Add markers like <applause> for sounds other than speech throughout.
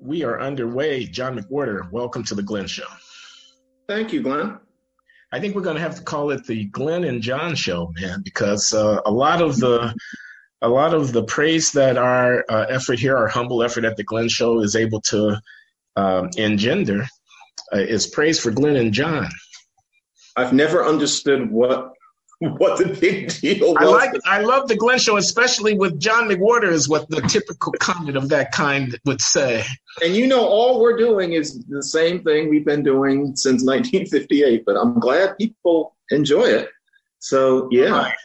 We are underway. John McWhorter, welcome to the Glenn Show. Thank you, Glenn. I think we're going to have to call it the Glenn and John Show, man, because uh, a lot of the a lot of the praise that our uh, effort here, our humble effort at the Glenn Show, is able to um, engender uh, is praise for Glenn and John. I've never understood what <laughs> what the big deal was. I like I love the Glenn show, especially with John McWhorter is what the typical comment of that kind would say. And you know, all we're doing is the same thing we've been doing since 1958. But I'm glad people enjoy it. So yeah. Right.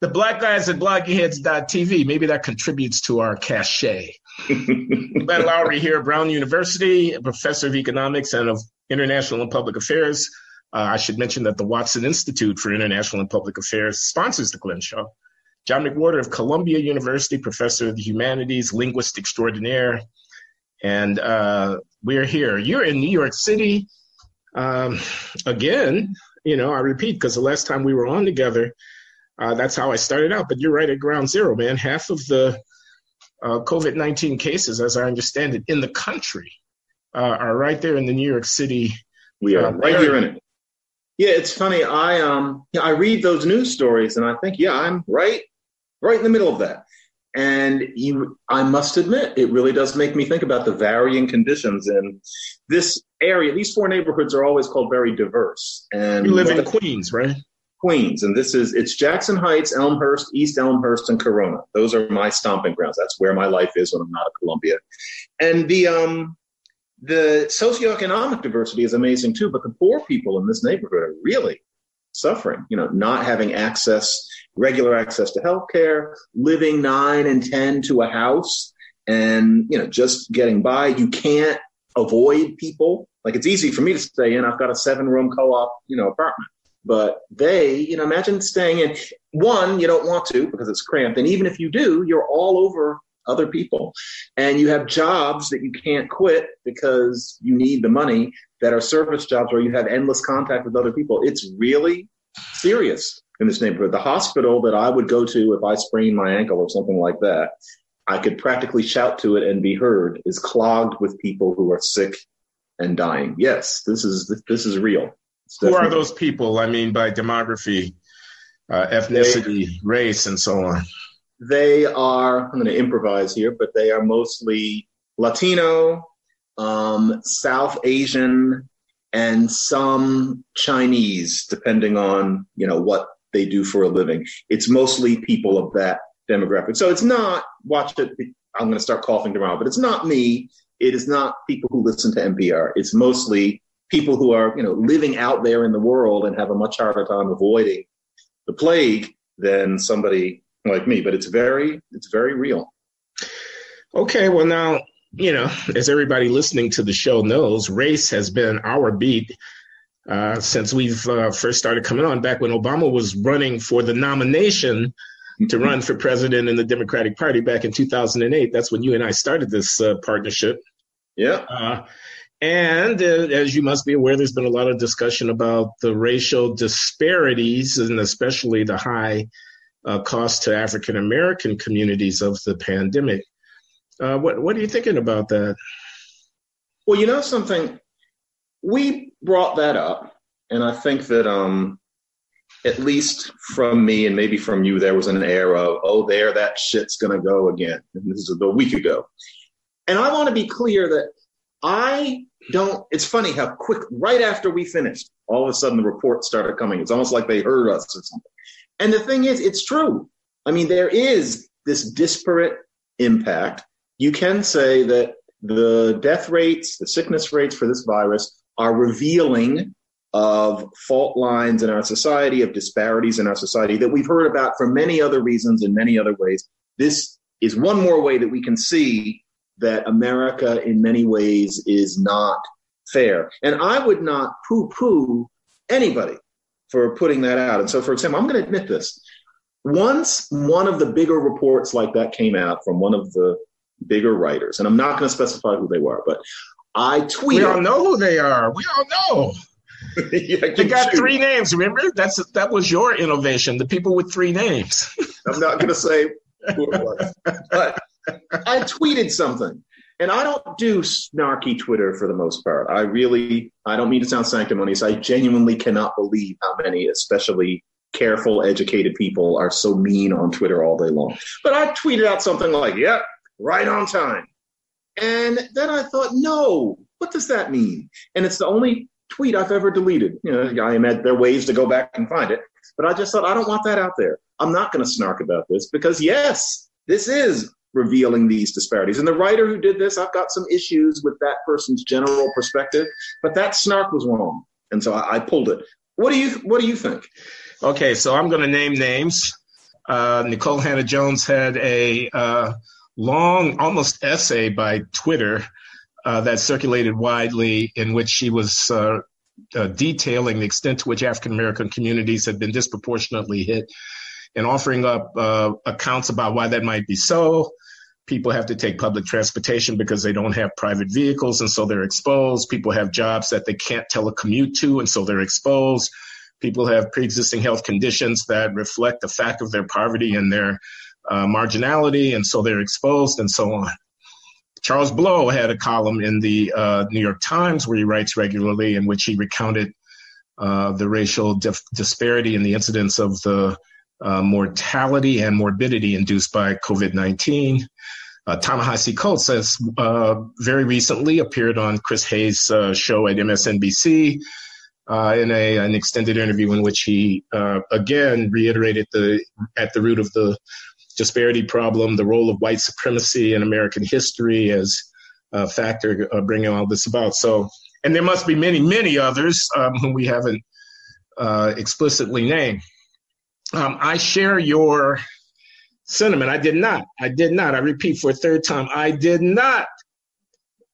The black guys at bloggingheads.tv, maybe that contributes to our cachet. <laughs> Glenn Loury here at Brown University, a professor of economics and of international and public affairs. Uh, I should mention that the Watson Institute for International and Public Affairs sponsors the Glenn Show. John McWhorter of Columbia University, professor of the humanities, linguist extraordinaire. And uh, we're here. You're in New York City. Um, again, you know, I repeat, because the last time we were on together, uh, that's how I started out. But you're right at ground zero, man. Half of the uh, COVID 19 cases, as I understand it, in the country uh, are right there in the New York City. We are uh, right here in it. Yeah, it's funny. I um I read those news stories and I think, yeah, I'm right, right in the middle of that. And you, I must admit, it really does make me think about the varying conditions in this area. These four neighborhoods are always called very diverse. And you live in Queens, right? Queens, and this is it's Jackson Heights, Elmhurst, East Elmhurst, and Corona. Those are my stomping grounds. That's where my life is when I'm not at Columbia. And the um the socioeconomic diversity is amazing too, but the poor people in this neighborhood are really suffering, you know, not having access, regular access to healthcare, living nine and 10 to a house and, you know, just getting by. You can't avoid people. Like it's easy for me to stay in. I've got a seven room co-op, you know, apartment. But they, you know, imagine staying in one, you don't want to because it's cramped. And even if you do, you're all over other people. And you have jobs that you can't quit because you need the money that are service jobs where you have endless contact with other people. It's really serious in this neighborhood. The hospital that I would go to if I sprained my ankle or something like that, I could practically shout to it and be heard, is clogged with people who are sick and dying. Yes, this is this is real. Who are those people? I mean, by demography, uh, ethnicity, race, and so on. They are, I'm going to improvise here, but they are mostly Latino, um, South Asian, and some Chinese, depending on, you know, what they do for a living. It's mostly people of that demographic. So it's not, watch it, I'm going to start coughing tomorrow, but it's not me. It is not people who listen to NPR. It's mostly people who are, you know, living out there in the world and have a much harder time avoiding the plague than somebody like me, but it's very it's very real. Okay, well now you know, as everybody listening to the show knows, race has been our beat uh, since we've uh, first started coming on. Back when Obama was running for the nomination to mm-hmm. run for president in the Democratic Party back in 2008, that's when you and I started this uh, partnership. Yeah. Uh, and uh, as you must be aware, there's been a lot of discussion about the racial disparities and especially the high uh, cost to African American communities of the pandemic. Uh, what what are you thinking about that? Well, you know something, we brought that up, and I think that um, at least from me and maybe from you, there was an air of, oh, there, that shit's gonna go again. And this is a week ago, and I want to be clear that I don't. It's funny how quick, right after we finished, all of a sudden the reports started coming. It's almost like they heard us or something. And the thing is, it's true. I mean, there is this disparate impact. You can say that the death rates, the sickness rates for this virus are revealing of fault lines in our society, of disparities in our society that we've heard about for many other reasons in many other ways. This is one more way that we can see that America, in many ways, is not fair. And I would not poo poo anybody for putting that out. And so, for example, I'm going to admit this. Once one of the bigger reports like that came out from one of the bigger writers, and I'm not going to specify who they were, but I tweeted. We all know who they are. We all know. <laughs> yeah, they got shoot. three names. Remember, that's that was your innovation. The people with three names. I'm not going to say who it was, <laughs> but I tweeted something. And I don't do snarky Twitter for the most part. I really, I don't mean to sound sanctimonious. I genuinely cannot believe how many, especially careful, educated people, are so mean on Twitter all day long. But I tweeted out something like, yep, right on time. And then I thought, no, what does that mean? And it's the only tweet I've ever deleted. You know, I imagine there are ways to go back and find it. But I just thought, I don't want that out there. I'm not going to snark about this because, yes, this is revealing these disparities. And the writer who did this, I've got some issues with that person's general perspective, but that snark was wrong. And so I, I pulled it. What do you What do you think? Okay, so I'm going to name names. Uh, Nikole Hannah-Jones had a uh, long, almost essay by Twitter uh, that circulated widely, in which she was uh, uh, detailing the extent to which African American communities had been disproportionately hit and offering up uh, accounts about why that might be so. People have to take public transportation because they don't have private vehicles, and so they're exposed. People have jobs that they can't telecommute to, and so they're exposed. People have pre existing health conditions that reflect the fact of their poverty and their uh, marginality, and so they're exposed, and so on. Charles Blow had a column in the uh, New York Times where he writes regularly, in which he recounted uh, the racial dif- disparity and the incidence of the uh, mortality and morbidity induced by COVID 19. Uh, Ta-Nehisi Coates has uh, very recently appeared on Chris Hayes' uh, show at MSNBC uh, in a, an extended interview in which he uh, again reiterated the at the root of the disparity problem, the role of white supremacy in American history as a factor uh, bringing all this about. So, and there must be many, many others um, whom we haven't explicitly named. Um, I share your sentiment. I did not. I did not. I repeat for a third time. I did not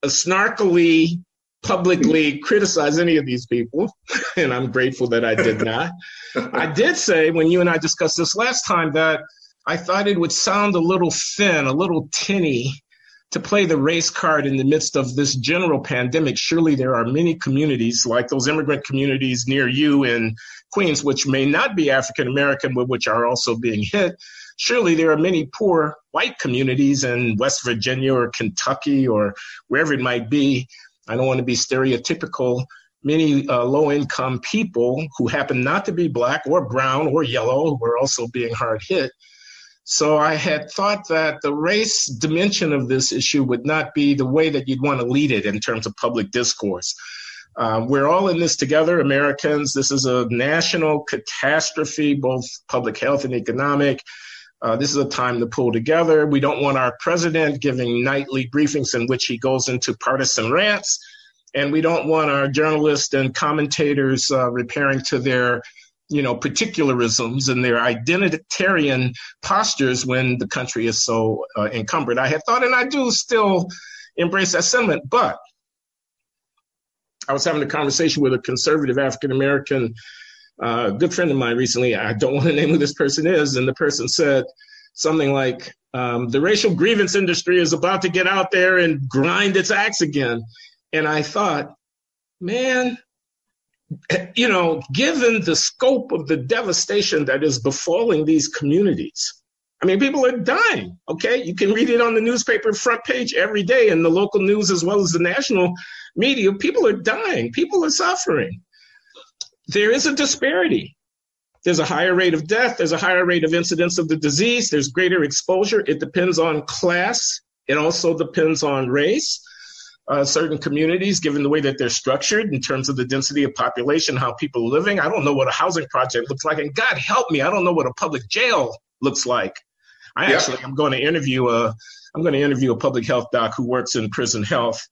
snarkily publicly criticize any of these people, <laughs> and I'm grateful that I did <laughs> not. I did say when you and I discussed this last time that I thought it would sound a little thin, a little tinny to play the race card in the midst of this general pandemic. Surely there are many communities like those immigrant communities near you in Queens, which may not be African American, but which are also being hit. Surely there are many poor white communities in West Virginia or Kentucky or wherever it might be. I don't want to be stereotypical. Many uh, low income people who happen not to be black or brown or yellow who are also being hard hit. So I had thought that the race dimension of this issue would not be the way that you'd want to lead it in terms of public discourse. Um, we're all in this together, Americans. This is a national catastrophe, both public health and economic. Uh, this is a time to pull together. We don't want our president giving nightly briefings in which he goes into partisan rants. And we don't want our journalists and commentators uh, repairing to their you know, particularisms and their identitarian postures when the country is so uh, encumbered. I had thought, and I do still embrace that sentiment, but I was having a conversation with a conservative African American uh, good friend of mine recently. I don't want to name who this person is, and the person said something like, um, "The racial grievance industry is about to get out there and grind its axe again." And I thought, man, you know, given the scope of the devastation that is befalling these communities, I mean, people are dying. Okay, you can read it on the newspaper front page every day, in the local news as well as the national media. People are dying. People are suffering. There is a disparity. There's a higher rate of death. There's a higher rate of incidence of the disease. There's greater exposure. It depends on class. It also depends on race uh, certain communities, given the way that they're structured in terms of the density of population, how people are living. I don't know what a housing project looks like, and God help me, I don't know what a public jail looks like. I yeah. actually I'm going to interview a I'm going to interview a public health doc who works in prison health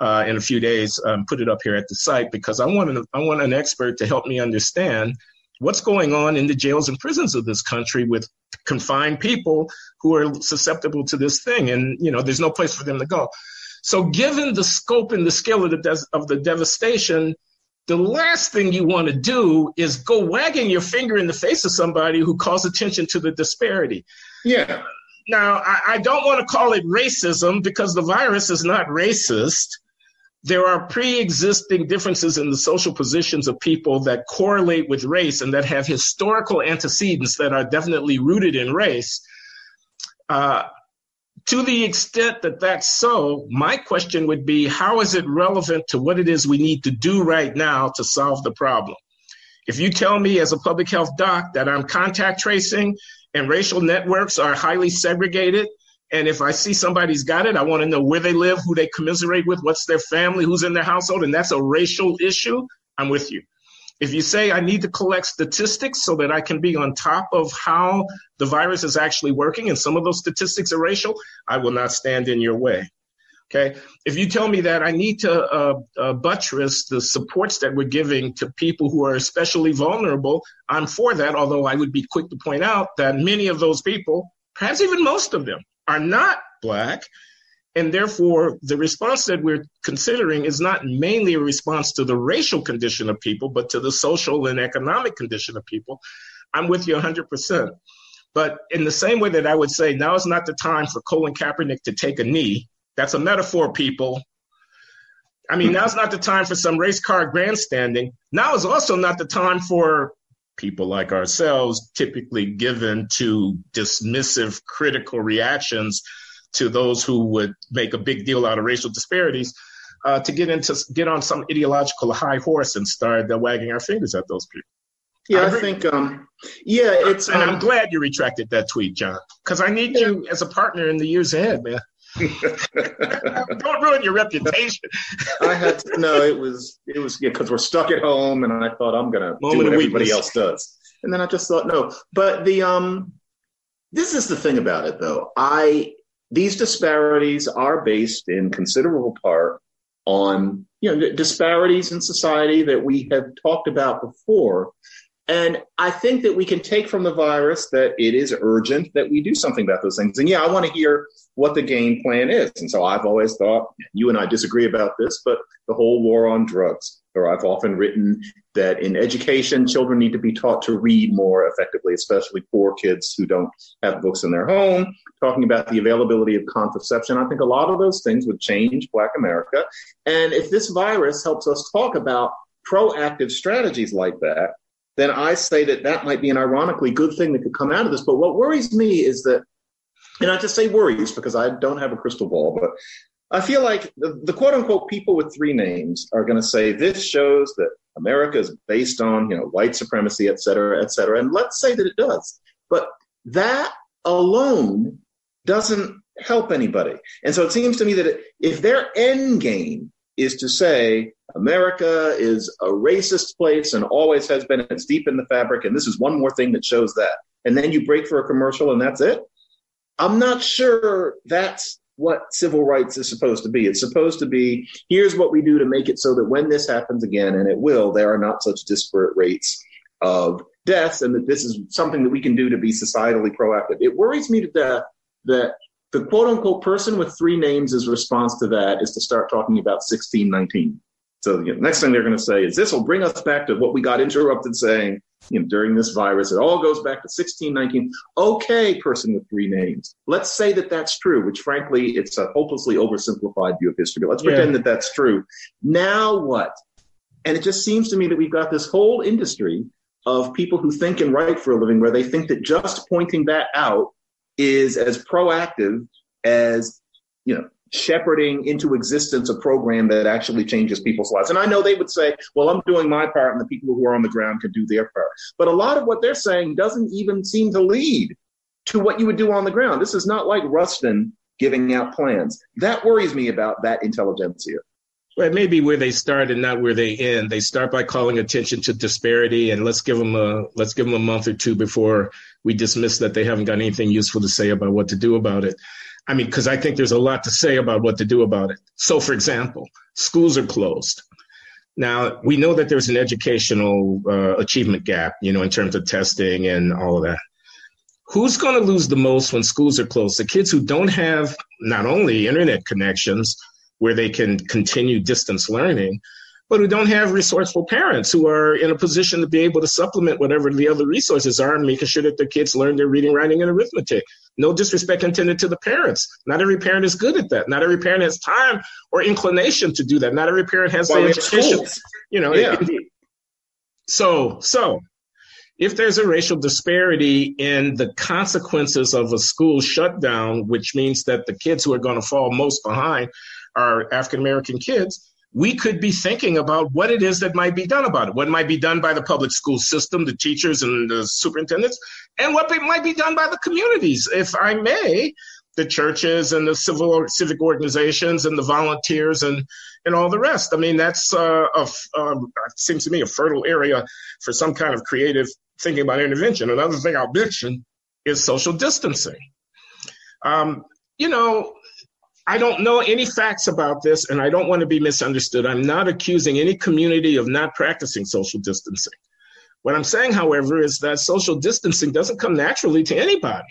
uh, in a few days. Um, put it up here at the site because I want an, I want an expert to help me understand what's going on in the jails and prisons of this country with confined people who are susceptible to this thing, and you know there's no place for them to go. So, given the scope and the scale of the, des- of the devastation, the last thing you want to do is go wagging your finger in the face of somebody who calls attention to the disparity. Yeah. Now, I, I don't want to call it racism because the virus is not racist. There are pre existing differences in the social positions of people that correlate with race and that have historical antecedents that are definitely rooted in race. Uh, to the extent that that's so, my question would be how is it relevant to what it is we need to do right now to solve the problem? If you tell me as a public health doc that I'm contact tracing and racial networks are highly segregated, and if I see somebody's got it, I want to know where they live, who they commiserate with, what's their family, who's in their household, and that's a racial issue, I'm with you. If you say I need to collect statistics so that I can be on top of how the virus is actually working, and some of those statistics are racial, I will not stand in your way. Okay. If you tell me that I need to uh, uh, buttress the supports that we're giving to people who are especially vulnerable, I'm for that. Although I would be quick to point out that many of those people, perhaps even most of them, are not Black. And therefore, the response that we're considering is not mainly a response to the racial condition of people, but to the social and economic condition of people. I'm with you 100%. But in the same way that I would say now is not the time for Colin Kaepernick to take a knee, that's a metaphor, people. I mean, now's not the time for some race car grandstanding. Now is also not the time for people like ourselves, typically given to dismissive, critical reactions to those who would make a big deal out of racial disparities uh, to get into get on some ideological high horse and start uh, wagging our fingers at those people. Yeah, I, I think. Um, yeah, it's. And um, I'm glad you retracted that tweet, John, because I need yeah. you as a partner in the years ahead, man. <laughs> <laughs> Don't ruin your reputation. I had to, no, it was it was because yeah, we're stuck at home, and I thought I'm gonna Moment do what everybody else does, and then I just thought no. But the um, this is the thing about it though. I these disparities are based in considerable part on you know disparities in society that we have talked about before and I think that we can take from the virus that it is urgent that we do something about those things. And yeah, I want to hear what the game plan is. And so I've always thought, you and I disagree about this, but the whole war on drugs, or I've often written that in education, children need to be taught to read more effectively, especially poor kids who don't have books in their home, talking about the availability of contraception. I think a lot of those things would change Black America. And if this virus helps us talk about proactive strategies like that, then I say that that might be an ironically good thing that could come out of this. But what worries me is that, and I just say worries because I don't have a crystal ball, but I feel like the, the quote unquote people with three names are going to say this shows that America is based on, you know, white supremacy, et cetera, et cetera. And let's say that it does. But that alone doesn't help anybody. And so it seems to me that if their end game is to say America is a racist place and always has been. It's deep in the fabric, and this is one more thing that shows that. And then you break for a commercial, and that's it. I'm not sure that's what civil rights is supposed to be. It's supposed to be here's what we do to make it so that when this happens again, and it will, there are not such disparate rates of deaths, and that this is something that we can do to be societally proactive. It worries me to death that the quote unquote person with three names' response to that is to start talking about 1619. So the next thing they're going to say is this will bring us back to what we got interrupted saying you know, during this virus. It all goes back to 1619. Okay, person with three names. Let's say that that's true, which frankly, it's a hopelessly oversimplified view of history. But let's yeah. pretend that that's true. Now what? And it just seems to me that we've got this whole industry of people who think and write for a living where they think that just pointing that out is as proactive as you know shepherding into existence a program that actually changes people's lives. And I know they would say, well, I'm doing my part and the people who are on the ground can do their part. But a lot of what they're saying doesn't even seem to lead to what you would do on the ground. This is not like Rustin giving out plans. That worries me about that intelligentsia. Well, maybe where they start and not where they end. They start by calling attention to disparity, and let's give them a let's give them a month or two before we dismiss that they haven't got anything useful to say about what to do about it. I mean, because I think there's a lot to say about what to do about it. So, for example, schools are closed. Now, we know that there's an educational uh, achievement gap, you know, in terms of testing and all of that. Who's going to lose the most when schools are closed? The kids who don't have not only internet connections where they can continue distance learning, but who don't have resourceful parents who are in a position to be able to supplement whatever the other resources are and making sure that their kids learn their reading, writing, and arithmetic. No disrespect intended to the parents. Not every parent is good at that. Not every parent has time or inclination to do that. Not every parent has well, the education. You know, yeah. So, so if there's a racial disparity in the consequences of a school shutdown, which means that the kids who are going to fall most behind are African American kids, we could be thinking about what it is that might be done about it. What might be done by the public school system, the teachers and the superintendents, and what might be done by the communities. If I may, the churches and the civil civic organizations and the volunteers and and all the rest. I mean, that's uh, a, uh, seems to me a fertile area for some kind of creative thinking about intervention. Another thing I'll mention is social distancing. Um, you know, I don't know any facts about this, and I don't want to be misunderstood. I'm not accusing any community of not practicing social distancing. What I'm saying, however, is that social distancing doesn't come naturally to anybody.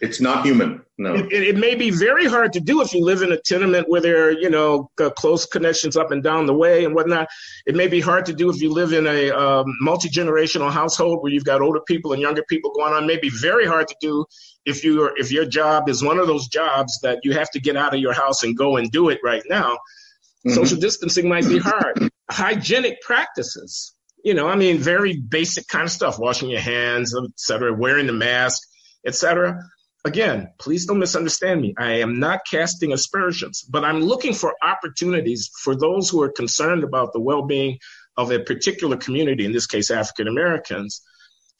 It's not human. No. It, it, may be very hard to do if you live in a tenement where there are, you know, close connections up and down the way and whatnot. It may be hard to do if you live in a um, multi generational household where you've got older people and younger people going on. It may be very hard to do if you if your job is one of those jobs that you have to get out of your house and go and do it right now. Mm-hmm. Social distancing might be hard. Hygienic practices, you know, I mean, very basic kind of stuff: washing your hands, et cetera, wearing the mask, et cetera again, please don't misunderstand me. I am not casting aspersions, but I'm looking for opportunities for those who are concerned about the well being of a particular community, in this case, African Americans,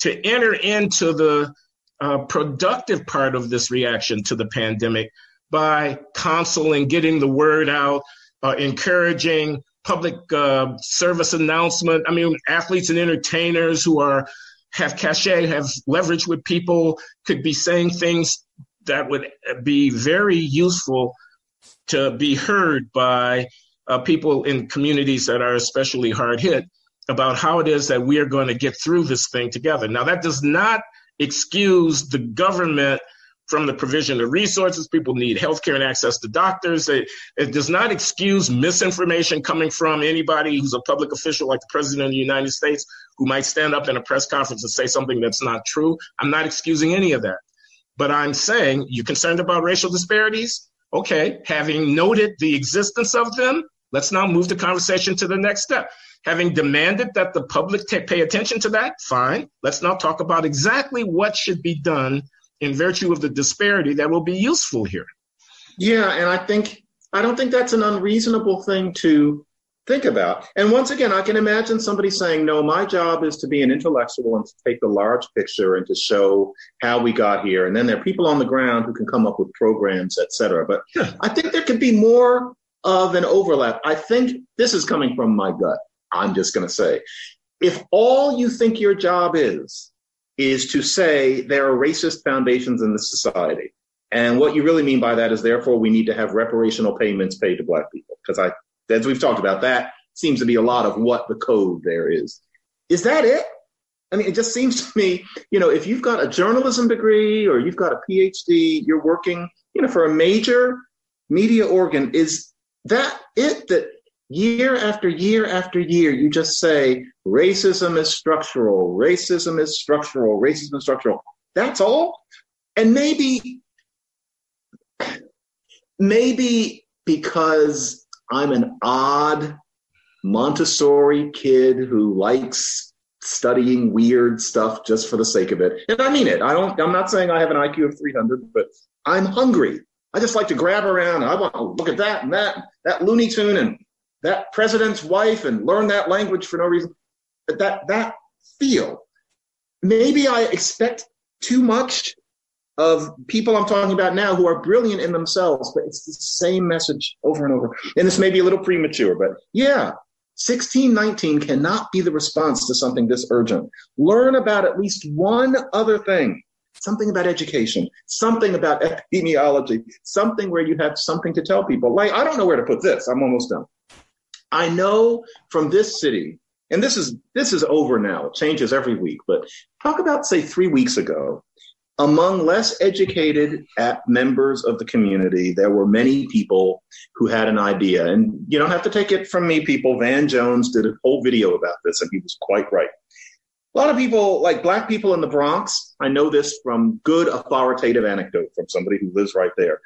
to enter into the uh, productive part of this reaction to the pandemic by counseling, getting the word out, uh, encouraging public uh, service announcement. I mean, athletes and entertainers who are have cachet, have leverage with people, could be saying things that would be very useful to be heard by uh, people in communities that are especially hard hit about how it is that we are going to get through this thing together. Now, that does not excuse the government from the provision of resources. People need healthcare and access to doctors. It, it, does not excuse misinformation coming from anybody who's a public official, like the president of the United States, who might stand up in a press conference and say something that's not true. I'm not excusing any of that. But I'm saying, you're concerned about racial disparities? Okay, having noted the existence of them, let's now move the conversation to the next step. Having demanded that the public t- pay attention to that, fine. Let's now talk about exactly what should be done in virtue of the disparity that will be useful here. Yeah, and I think I don't think that's an unreasonable thing to think about. And once again, I can imagine somebody saying, "No, my job is to be an intellectual and to take the large picture and to show how we got here." And then there are people on the ground who can come up with programs, et cetera. But yeah. I think there could be more of an overlap. I think this is coming from my gut. I'm just going to say, if all you think your job is is to say there are racist foundations in the society. And what you really mean by that is therefore we need to have reparational payments paid to black people. Because I, as we've talked about, that seems to be a lot of what the code there is. Is that it? I mean, it just seems to me, you know, if you've got a journalism degree or you've got a PhD, you're working, you know, for a major media organ, is that it that year after year after year, you just say racism is structural, racism is structural, racism is structural. That's all. And maybe, maybe because I'm an odd Montessori kid who likes studying weird stuff just for the sake of it. And I mean it. I don't I'm not saying I have an IQ of 300, but I'm hungry. I just like to grab around and I want to look at that and that, that Looney Tune and that president's wife and learn that language for no reason. But that that feel. Maybe I expect too much of people I'm talking about now who are brilliant in themselves, but it's the same message over and over. And this may be a little premature, but yeah, 1619 cannot be the response to something this urgent. Learn about at least one other thing something about education, something about epidemiology, something where you have something to tell people. Like, I don't know where to put this. I'm almost done. I know from this city, and this is this is over now. It changes every week, but talk about say three weeks ago. Among less educated members of the community, there were many people who had an idea. And you don't have to take it from me, people. Van Jones did a whole video about this, and he was quite right. A lot of people, like black people in the Bronx, I know this from good authoritative anecdote from somebody who lives right there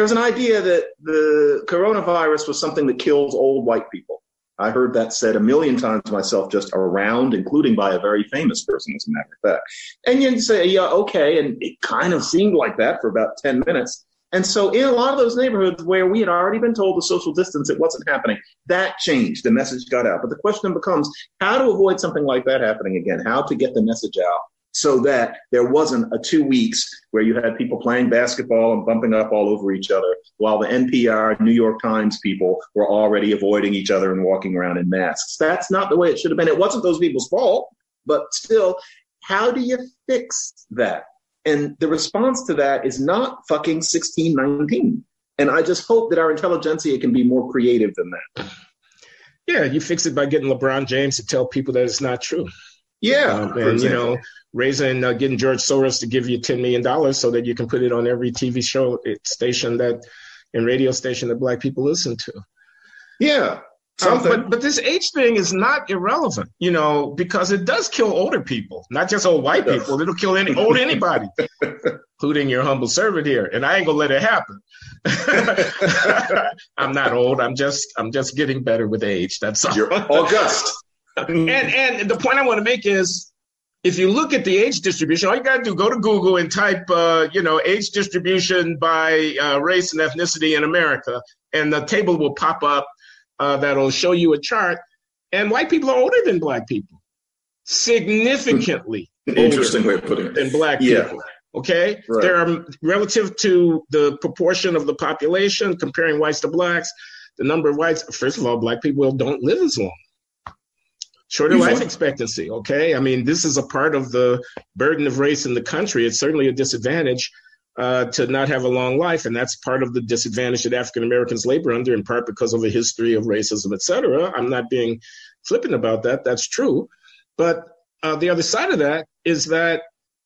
there was an idea that the coronavirus was something that kills old white people. I heard that said a million times myself, just around, including by a very famous person, as a matter of fact. And you'd say, yeah, okay. And it kind of seemed like that for about 10 minutes. And so, in a lot of those neighborhoods where we had already been told to social distance, it wasn't happening. That changed. The message got out. But the question becomes how to avoid something like that happening again, how to get the message out so that there wasn't a two weeks where you had people playing basketball and bumping up all over each other while the NPR, New York Times people were already avoiding each other and walking around in masks. That's not the way it should have been. It wasn't those people's fault, but still, how do you fix that? And the response to that is not fucking 1619. And I just hope that our intelligentsia can be more creative than that. Yeah, you fix it by getting LeBron James to tell people that it's not true. Yeah, um, and you know, raising uh, getting George Soros to give you ten million dollars so that you can put it on every TV show eh, station that and radio station that Black people listen to. Yeah, um, but but this age thing is not irrelevant, you know, because it does kill older people, not just old white people. It'll kill any old anybody, <laughs> including your humble servant here. And I ain't gonna let it happen. <laughs> <laughs> I'm not old. I'm just I'm just getting better with age. That's all. You're August. <laughs> and and the point I want to make is if you look at the age distribution, all you got to do go to Google and type, uh, you know, age distribution by uh, race and ethnicity in America, and the table will pop up uh, that'll show you a chart. And white people are older than black people, significantly. Interesting way of putting it. Than black yeah. people. Okay, right. there are relative to the proportion of the population comparing whites to blacks. The number of whites, first of all, black people don't live as long shorter life expectancy. Okay, I mean this is a part of the burden of race in the country. It's certainly a disadvantage uh, to not have a long life, and that's part of the disadvantage that African Americans labor under, in part because of a history of racism, et cetera. I'm not being flippant about that. That's true, but uh, the other side of that is that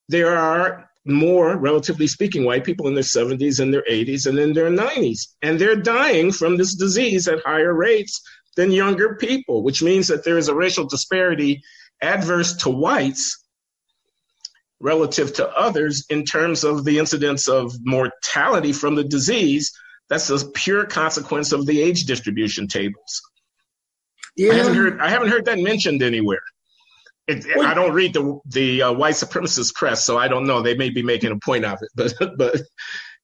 there are more, relatively speaking, white people in their 70s and their 80s and in their 90s, and they're dying from this disease at higher rates than younger people, which means that there is a racial disparity adverse to whites relative to others in terms of the incidence of mortality from the disease. That's a pure consequence of the age distribution tables. Yeah. I haven't heard I haven't heard that mentioned anywhere. It, well, I don't read the the uh, white supremacist press, so I don't know. They may be making a point of it, but <laughs> but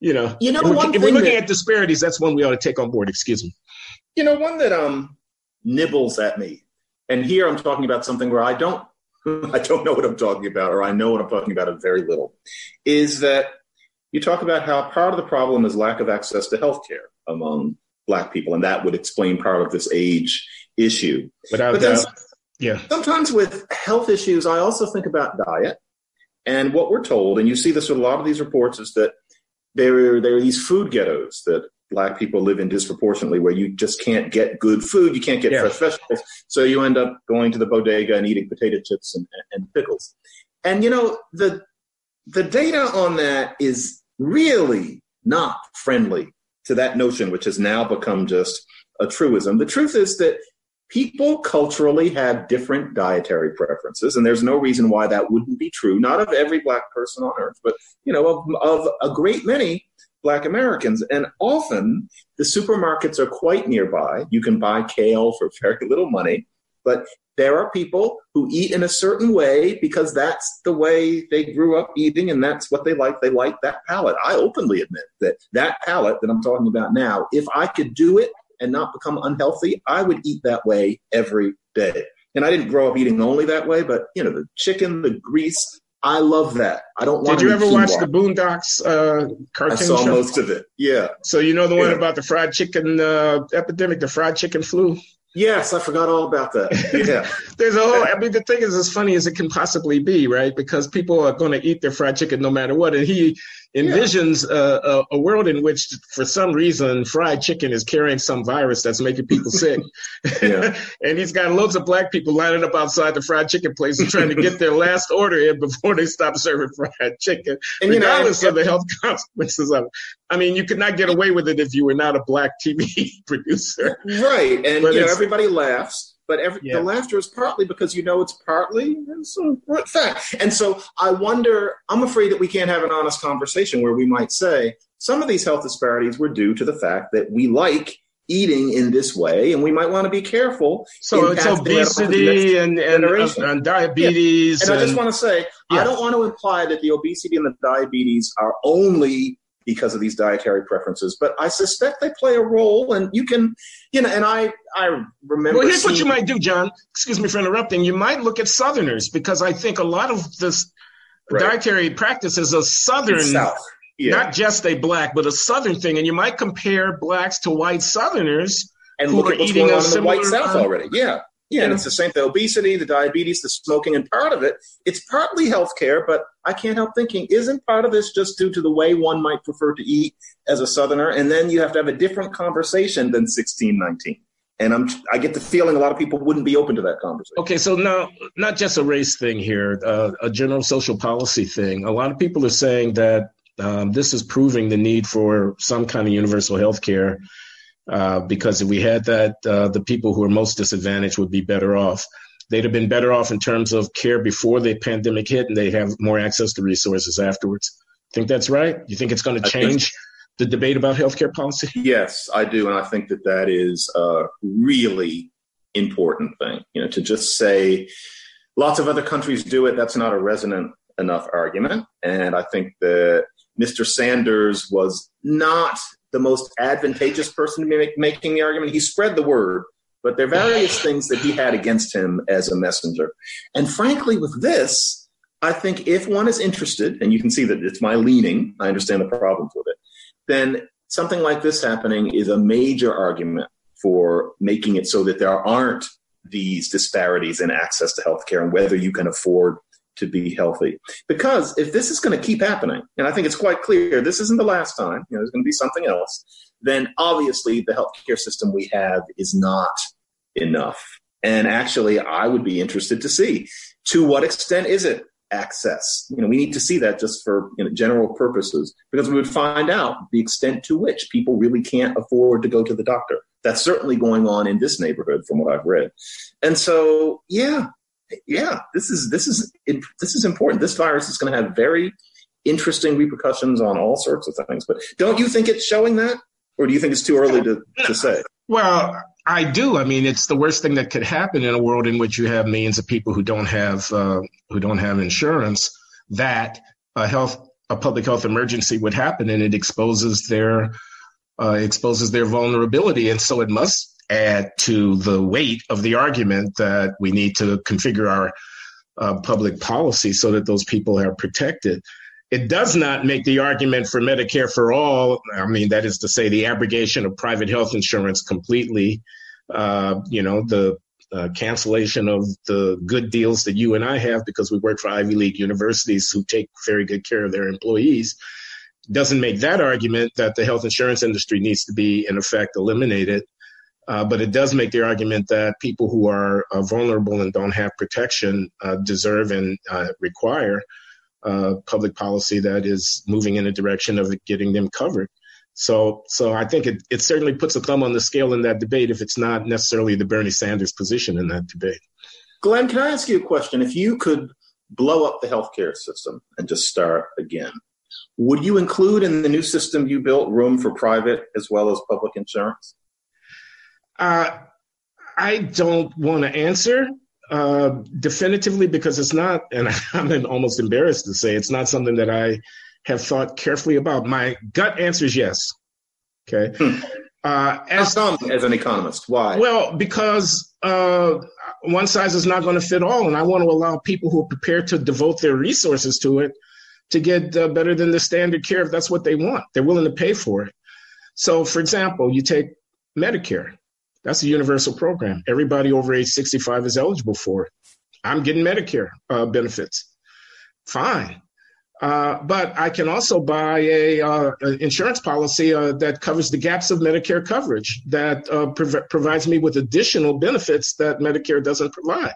you know, you know, if, we're, if we're looking that, at disparities, that's one we ought to take on board. Excuse me. You know, one that um nibbles at me. And here I'm talking about something where I don't <laughs> I don't know what I'm talking about, or I know what I'm talking about a very little, is that you talk about how part of the problem is lack of access to healthcare among black people, and that would explain part of this age issue. Without but doubt. Yeah. Sometimes with health issues, I also think about diet. And what we're told, and you see this with a lot of these reports, is that there, are, there are these food ghettos that black people live in disproportionately where you just can't get good food you can't get yeah. fresh vegetables so you end up going to the bodega and eating potato chips and, and pickles and you know the the data on that is really not friendly to that notion which has now become just a truism the truth is that people culturally have different dietary preferences and there's no reason why that wouldn't be true not of every black person on earth but you know of, of a great many Black Americans. And often the supermarkets are quite nearby. You can buy kale for <laughs> very little money, but there are people who eat in a certain way because that's the way they grew up eating and that's what they like. They like that palate. I openly admit that that palate that I'm talking about now, if I could do it and not become unhealthy, I would eat that way every day. And I didn't grow up eating only that way, but you know, the chicken, the grease, I love that. I don't want. Did you ever watch the Boondocks uh, cartoon? I saw show? most of it. Yeah. So you know the one yeah. about the fried chicken uh, epidemic, the fried chicken flu. Yes, I forgot all about that. <laughs> Yeah. There's a whole, I mean, the thing is as funny as it can possibly be, right? Because people are going to eat their fried chicken no matter what. And he envisions yeah. a, a, world in which, for some reason, fried chicken is carrying some virus that's making people sick. <laughs> <laughs> And he's got loads of black people lining up outside the fried chicken place and trying to get their last order in before they stop serving fried chicken, and, regardless you know, of the health <laughs> consequences of it. I mean, you could not get away with it if you were not a black TV producer. Right. And, but you know, everybody laughs but every, yeah. the laughter is partly because you know it's partly some fact. And so I wonder, I'm afraid that we can't have an honest conversation where we might say some of these health disparities were due to the fact that we like eating in this way, and we might want to be careful. So it's obesity and and, and, diabetes. Yeah. And, and, I just want to say, yeah. I don't want to imply that the obesity and the diabetes are only because of these dietary preferences, but I suspect they play a role. And you can, you know, and I I remember. Well, here's seeing, what you might do, John. Excuse me for interrupting. You might look at Southerners because I think a lot of this right. dietary practices are Southern. South yeah. not just a black, but a Southern thing. And you might compare blacks to white Southerners and who are eating a in the white South um, already. Yeah. Yeah, and it's the same. The obesity, the diabetes, the smoking, and part of it, it's partly healthcare, but I can't help thinking, isn't part of this just due to the way one might prefer to eat as a Southerner? And then you have to have a different conversation than 1619. And I'm, I get the feeling a lot of people wouldn't be open to that conversation. Okay, so now, not just a race thing here, uh, a general social policy thing. A lot of people are saying that um, this is proving the need for some kind of universal health care uh, because if we had that, uh, the people who are most disadvantaged would be better off. They'd have been better off in terms of care before the pandemic hit, and they have more access to resources afterwards. Think that's right? You think it's going to change the debate about healthcare policy? Yes, I do, and I think that that is a really important thing. You know, to just say lots of other countries do it, that's not a resonant enough argument, and I think that Mr. Sanders was not the most advantageous person to be making the argument. He spread the word, but there are various things that he had against him as a messenger. And frankly, with this, I think if one is interested, and you can see that it's my leaning, I understand the problems with it, then something like this happening is a major argument for making it so that there aren't these disparities in access to healthcare and whether you can afford to be healthy. Because if this is going to keep happening, and I think it's quite clear this isn't the last time, you know, there's going to be something else, then obviously the healthcare system we have is not enough. And actually, I would be interested to see to what extent is it access. You know, we need to see that just for you know, general purposes because we would find out the extent to which people really can't afford to go to the doctor. That's certainly going on in this neighborhood from what I've read. And so, yeah, yeah, this is this is this is important. This virus is going to have very interesting repercussions on all sorts of things. But don't you think it's showing that, or do you think it's too early to, to say? Well, I do. I mean, it's the worst thing that could happen in a world in which you have millions of people who don't have uh, who don't have insurance. That a health a public health emergency would happen, and it exposes their uh, exposes their vulnerability, and so it must add to the weight of the argument that we need to configure our uh, public policy so that those people are protected. It does not make the argument for Medicare for all. I mean, that is to say, the abrogation of private health insurance completely. Uh, you know, the uh, cancellation of the good deals that you and I have because we work for Ivy League universities who take very good care of their employees doesn't make that argument that the health insurance industry needs to be, in effect, eliminated. Uh, but it does make the argument that people who are uh, vulnerable and don't have protection uh, deserve and uh, require uh, public policy that is moving in a direction of getting them covered. So, so I think it, it certainly puts a thumb on the scale in that debate if it's not necessarily the Bernie Sanders position in that debate. Glenn, can I ask you a question? If you could blow up the healthcare system and just start again, would you include in the new system you built room for private as well as public insurance? Uh, I don't want to answer uh, definitively because it's not, and <laughs> I'm almost embarrassed to say it's not something that I have thought carefully about. My gut answer is yes. Okay. Hmm. Uh, as, as an economist, why? Well, because uh, one size is not going to fit all, and I want to allow people who are prepared to devote their resources to it to get uh, better than the standard care if that's what they want. They're willing to pay for it. So, for example, you take Medicare. That's a universal program. Everybody over age 65 is eligible for it. I'm getting Medicare uh, benefits. Fine. Uh, but I can also buy a uh, insurance policy uh, that covers the gaps of Medicare coverage that uh, prov- provides me with additional benefits that Medicare doesn't provide.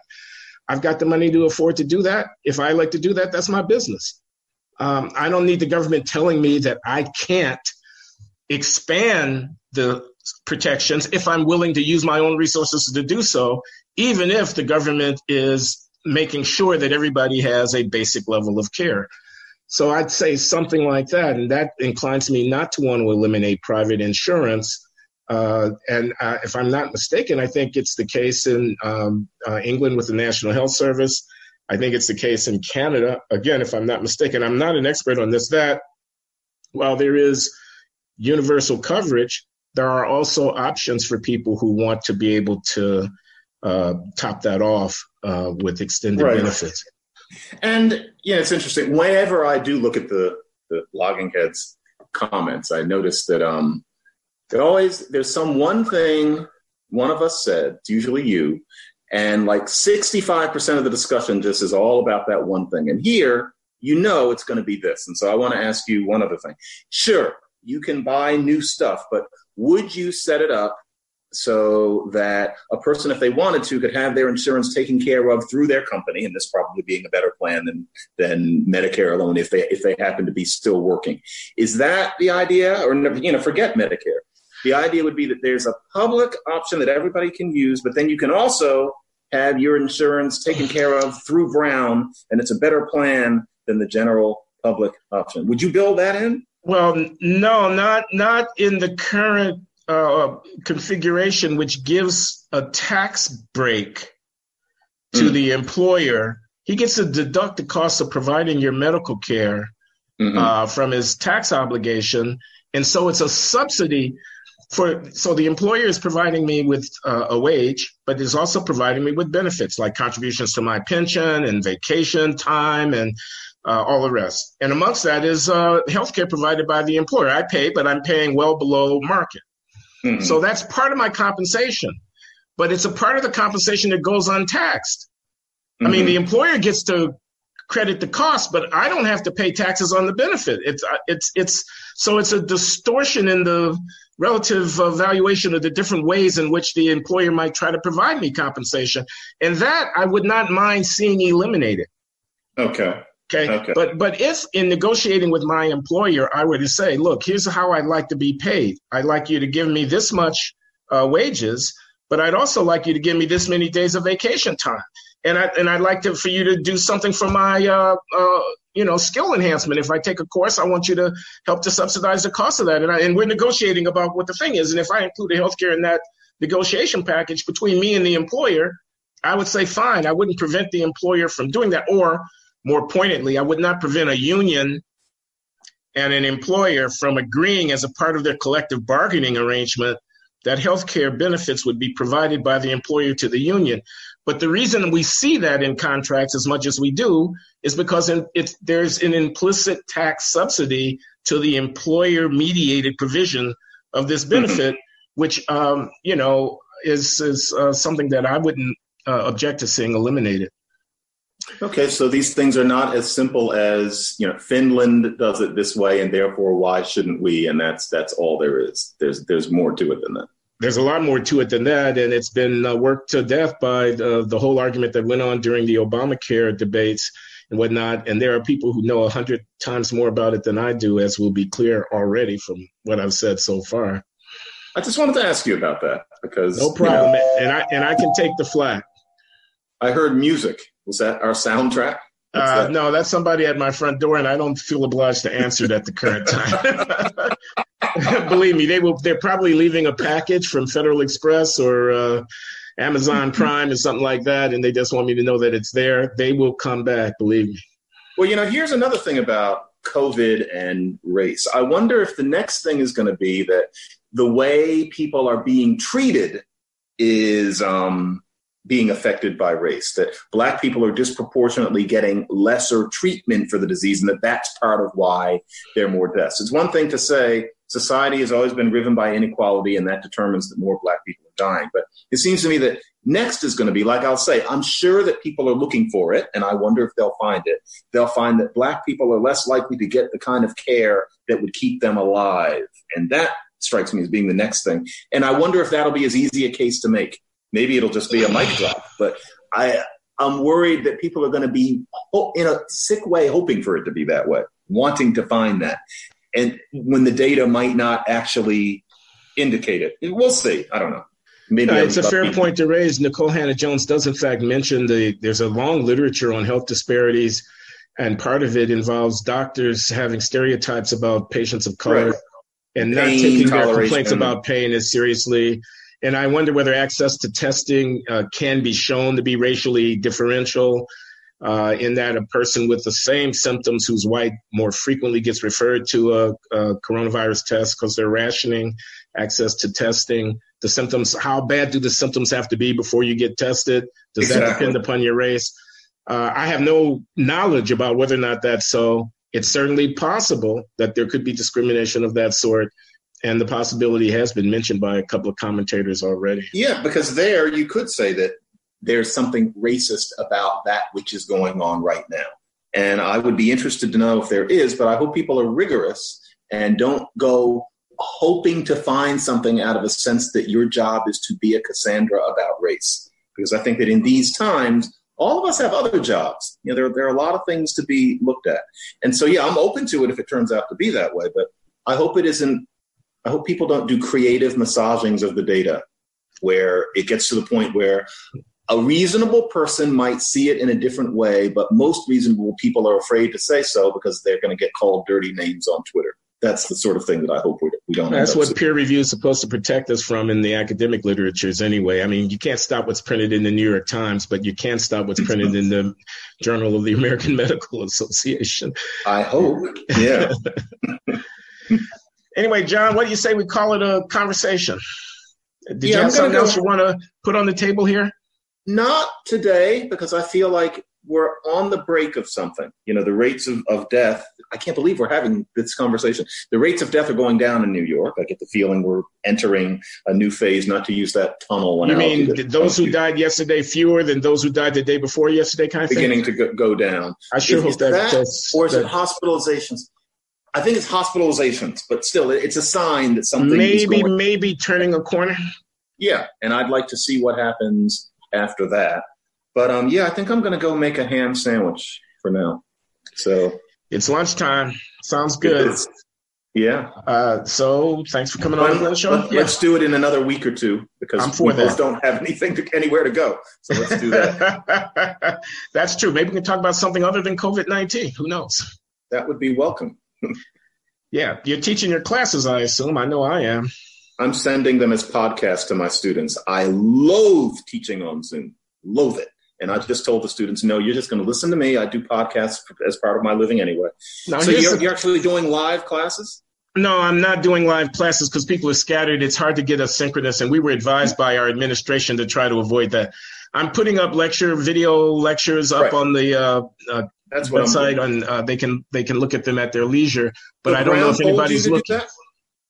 I've got the money to afford to do that. If I like to do that, that's my business. Um, I don't need the government telling me that I can't expand the protections if I'm willing to use my own resources to do so, even if the government is making sure that everybody has a basic level of care. So I'd say something like that. And that inclines me not to want to eliminate private insurance Uh, and uh, if I'm not mistaken, I think it's the case in um, uh, England with the National Health Service. I think it's the case in Canada. Again, if I'm not mistaken, I'm not an expert on this. That while there is universal coverage, there are also options for people who want to be able to uh, top that off uh, with extended right. benefits. And yeah, it's interesting. Whenever I do look at the the Bloggingheads comments, I notice that um, it always there's some one thing one of us said. Usually you, and like 65% of the discussion just is all about that one thing. And here, you know, it's going to be this. And so I want to ask you one other thing. Sure, you can buy new stuff, but would you set it up so that a person, if they wanted to, could have their insurance taken care of through their company, and this probably being a better plan than than Medicare alone if they if they happen to be still working. Is that the idea, or you know, forget Medicare? The idea would be that there's a public option that everybody can use, but then you can also have your insurance taken care of through Brown, and it's a better plan than the general public option. Would you build that in? Well, no, not not in the current uh, configuration, which gives a tax break to mm. the employer. He gets to deduct the cost of providing your medical care mm-hmm. uh, from his tax obligation, and so it's a subsidy for. So the employer is providing me with uh, a wage, but is also providing me with benefits like contributions to my pension and vacation time and uh, all the rest. And amongst that is uh, healthcare provided by the employer. I pay, but I'm paying well below market. Mm-hmm. So that's part of my compensation, but it's a part of the compensation that goes untaxed. Mm-hmm. I mean, mm-hmm. the employer gets to credit the cost, but I don't have to pay taxes on the benefit. It's uh, it's it's so it's a distortion in the relative uh, valuation of the different ways in which the employer might try to provide me compensation, and that I would not mind seeing eliminated. Okay. Okay? okay. But but if in negotiating with my employer, I were to say, look, here's how I'd like to be paid. I'd like you to give me this much uh, wages, but I'd also like you to give me this many days of vacation time. And I and I'd like to for you to do something for my uh, uh, you know skill enhancement. If I take a course, I want you to help to subsidize the cost of that. And I, and we're negotiating about what the thing is. And if I include the healthcare in that negotiation package between me and the employer, I would say fine. I wouldn't prevent the employer from doing that. Or more pointedly, I would not prevent a union and an employer from agreeing as a part of their collective bargaining arrangement that health care benefits would be provided by the employer to the union. But the reason we see that in contracts as much as we do is because there's an implicit tax subsidy to the employer mediated provision of this mm-hmm. benefit, which, um, you know, is, is uh, something that I wouldn't uh, object to seeing eliminated. Okay, so these things are not as simple as you know Finland does it this way, and therefore why shouldn't we? And that's that's all there is. There's there's more to it than that. There's a lot more to it than that, and it's been uh, worked to death by the, the whole argument that went on during the Obamacare debates and whatnot. And there are people who know a hundred times more about it than I do, as will be clear already from what I've said so far. I just wanted to ask you about that because no problem, you know, and I and I can take the flack. I heard music was that our soundtrack? Uh, that? No, that's somebody at my front door, and I don't feel obliged to answer it at the current <laughs> time. <laughs> Believe me, they will. They're probably leaving a package from Federal Express or uh, Amazon <laughs> Prime or something like that, and they just want me to know that it's there. They will come back. Believe me. Well, you know, here's another thing about COVID and race. I wonder if the next thing is going to be that the way people are being treated is um, being affected by race, that black people are disproportionately getting lesser treatment for the disease, and that that's part of why there are more deaths. It's one thing to say society has always been driven by inequality, and that determines that more black people are dying. But it seems to me that next is going to be, like I'll say, I'm sure that people are looking for it, and I wonder if they'll find it. They'll find that black people are less likely to get the kind of care that would keep them alive. And that strikes me as being the next thing. And I wonder if that'll be as easy a case to make Maybe it'll just be a mic drop. But I, I'm worried that people are going to be in a sick way hoping for it to be that way, wanting to find that. And when the data might not actually indicate it, we'll see. I don't know. Maybe no, it's a fair point to raise. Nikole Hannah-Jones does, in fact, mention the there's a long literature on health disparities, and part of it involves doctors having stereotypes about patients of color. Right and not taking their complaints about pain as seriously. And I wonder whether access to testing uh, can be shown to be racially differential. Uh, in that a person with the same symptoms who's white more frequently gets referred to a, a coronavirus test because they're rationing access to testing. The symptoms, how bad do the symptoms have to be before you get tested? Does exactly. that depend upon your race? Uh, I have no knowledge about whether or not that's so. It's certainly possible that there could be discrimination of that sort. And the possibility has been mentioned by a couple of commentators already. Yeah, because there you could say that there's something racist about that which is going on right now. And I would be interested to know if there is, but I hope people are rigorous and don't go hoping to find something out of a sense that your job is to be a Cassandra about race. Because I think that in these times, all of us have other jobs. You know, there, there are a lot of things to be looked at. And so, yeah, I'm open to it if it turns out to be that way, but I hope it isn't, I hope people don't do creative massagings of the data where it gets to the point where a reasonable person might see it in a different way, but most reasonable people are afraid to say so because they're going to get called dirty names on Twitter. That's the sort of thing that I hope we, don't. That's what peer review is supposed to protect us from in the academic literatures, anyway. I mean, you can't stop what's printed in the New York Times, but you can stop what's printed in the Journal of the American <laughs> Medical Association. I hope. Yeah. <laughs> anyway, John, what do you say we call it a conversation? Did yeah, you have something go- else you want to put on the table here? Not today, because I feel like we're on the break of something. You know, the rates of, of death. I can't believe we're having this conversation. The rates of death are going down in New York. I get the feeling we're entering a new phase, not to use that tunnel. You mean those who died yesterday fewer than those who died the day before yesterday, kind of beginning thing? to go, go down. I sure is, hope that, that that's, or is that, it hospitalizations? I think it's hospitalizations, but still, it's a sign that something maybe maybe turning a corner. Yeah, and I'd like to see what happens after that. But um, yeah, I think I'm going to go make a ham sandwich for now. So it's lunchtime. Sounds good. Yeah. Uh, so thanks for coming on the show. Let, us do it in another week or two because I'm for we that. both don't have anything to, anywhere to go. So let's do that. <laughs> That's true. Maybe we can talk about something other than COVID nineteen. Who knows? That would be welcome. Yeah, you're teaching your classes, I assume. I know I am. I'm sending them as podcasts to my students. I loathe teaching on Zoom, loathe it. And I just told the students, no, you're just going to listen to me. I do podcasts as part of my living anyway. Now, so you're, you're actually doing live classes? No, I'm not doing live classes because people are scattered. It's hard to get us synchronous, and we were advised by our administration to try to avoid that. I'm putting up lecture video lectures up right. on the uh, uh, That's what website and uh, they can they can look at them at their leisure. But, but I don't Brown know if anybody's looking.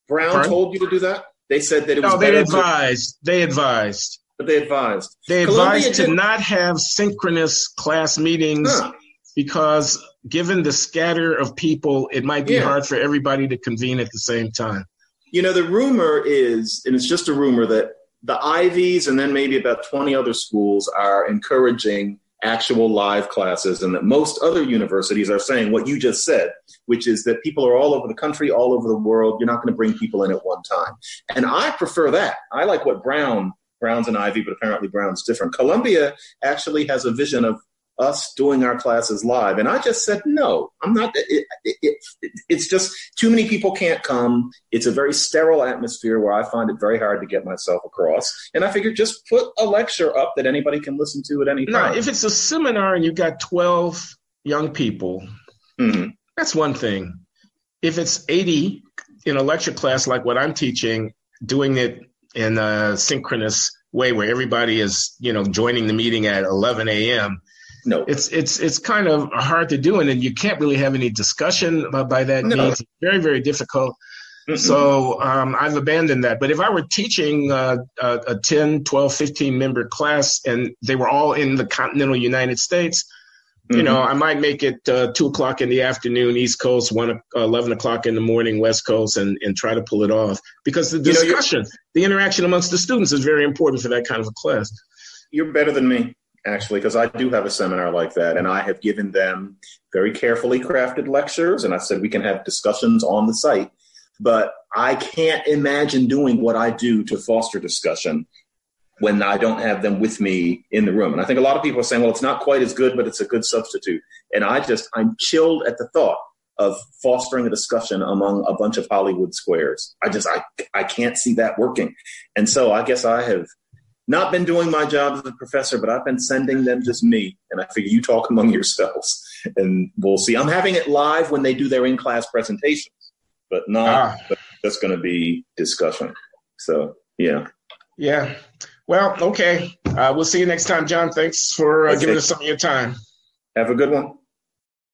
Brown Pardon? told you to do that. They said that it was. No, they advised. To- they advised. But they advised. They advised to not have synchronous class meetings huh. because, given the scatter of people, it might be yeah. hard for everybody to convene at the same time. You know, the rumor is, and it's just a rumor, that the Ivies and then maybe about 20 other schools are encouraging actual live classes, and that most other universities are saying what you just said, which is that people are all over the country, all over the world. You're not going to bring people in at one time. And I prefer that. I like what Brown, Brown's an Ivy, but apparently Brown's different. Columbia actually has a vision of us doing our classes live. And I just said, no, I'm not. It, it, it, it's just too many people can't come. It's a very sterile atmosphere where I find it very hard to get myself across. And I figured just put a lecture up that anybody can listen to at any time. Now, if it's a seminar and you've got 12 young people, mm-hmm. that's one thing. If it's 80 in a lecture class like what I'm teaching, doing it in a synchronous way where everybody is, you know, joining the meeting at 11 a.m., no. It's it's it's kind of hard to do and then you can't really have any discussion by, by that no. means. It's very very difficult. Mm-hmm. so um, i've abandoned that. But if i were teaching uh, a, a 10 12 15 member class and they were all in the continental united states you know mm-hmm. i might make it uh, 2 o'clock in the afternoon east coast 1 uh, 11 o'clock in the morning west coast and, and try to pull it off. Because the discussion you know, the interaction amongst the students is very important for that kind of a class. You're better than me actually, because I do have a seminar like that, and I have given them very carefully crafted lectures, and I said we can have discussions on the site. But I can't imagine doing what I do to foster discussion when I don't have them with me in the room. And I think a lot of people are saying, well, it's not quite as good, but it's a good substitute. And I just, I'm chilled at the thought of fostering a discussion among a bunch of Hollywood squares. I just I I can't see that working. And so I guess I have not been doing my job as a professor, but I've been sending them just me. And I figure you talk among yourselves and we'll see. I'm having it live when they do their in class presentations, but not ah. but that's going to be discussion. So, yeah. Yeah. Well, okay. Uh, we'll see you next time, John. Thanks for uh, giving us some of your time. Have a good one.